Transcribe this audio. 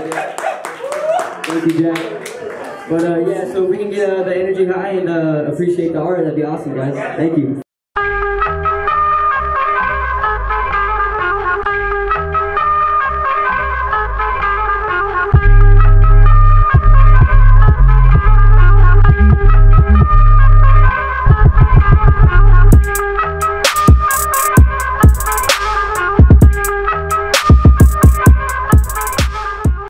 Thank you, Jack. But uh, yeah, so if we can get uh, the energy high and uh, appreciate the art, that'd be awesome, guys. Thank you.